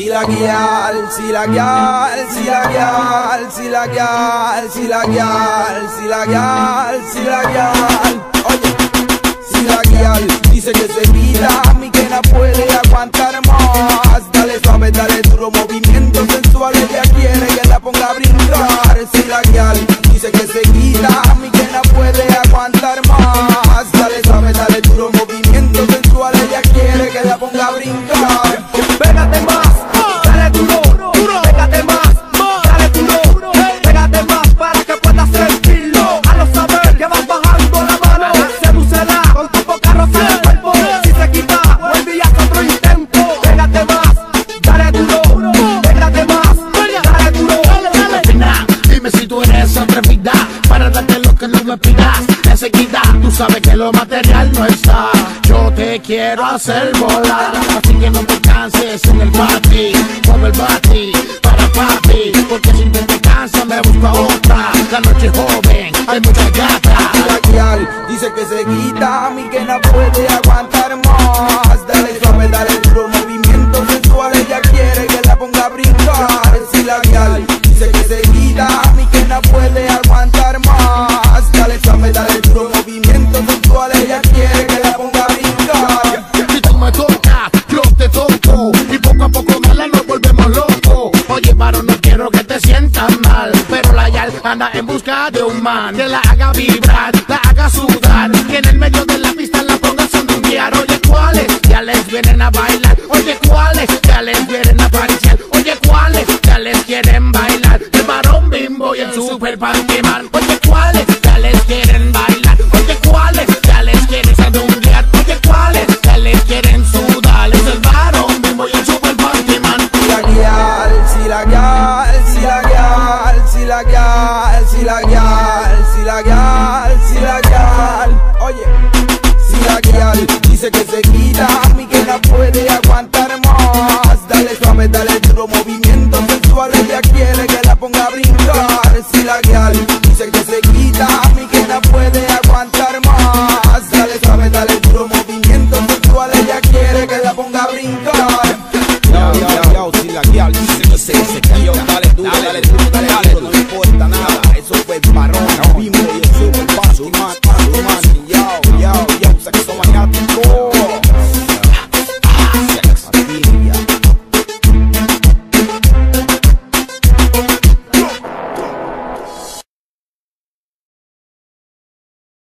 Si la guial, si la guial, si la guial, si la guial, si la guial, si la guial, si la guial. Oye, si la guial dice que se mira, mi que no puede aguantar más. Dale suave, dale duro, movimiento sensual, ella quiere que la ponga a brincar. Si la guial dice que se quita, mi que sabes que lo material no está. Yo te quiero hacer volar, así que no te canses en el party. Mueve el bati para papi, porque si no te cansas me busco otra. La noche joven, hay. La guial dice que se quita, mi que no puede aguantar más. Anda en busca de un man Que la haga vibrar, la haga sudar Que en el medio de la pista la ponga a Oye, ¿cuáles? Ya les vienen a bailar Oye, ¿cuáles? Ya les vienen a apariciar Oye, ¿cuáles? Ya les quieren bailar El varón bimbo y el super funky man Oye, si la guial, si la guial, si la guial. Oye, si la guial dice que se quita mi que no puede aguantar más. Dale suave, dale duro, movimiento sensual. Ella quiere que la ponga a brincar. Si la guial dice que se quita mi que no puede aguantar se, se. Dale duro, dale duro, dale duro, no importa nada. Eso fue el